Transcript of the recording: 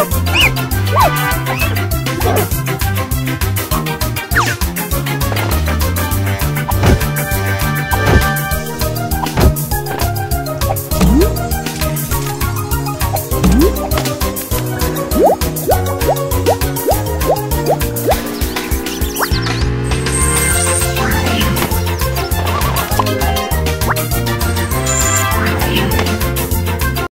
Oh.